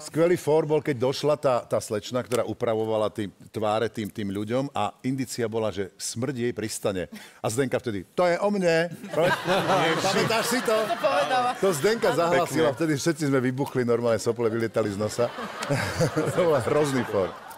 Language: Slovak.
Skvelý for bol, keď došla tá, tá slečna, ktorá upravovala tým, tváre tým, tým ľuďom a indicia bola, že smrť jej pristane. A Zdenka vtedy, to je o mne. Pamätáš si to? To, povedala. to Zdenka zahlasila, vtedy všetci sme vybuchli, normálne sople vylietali z nosa. to bol hrozný for.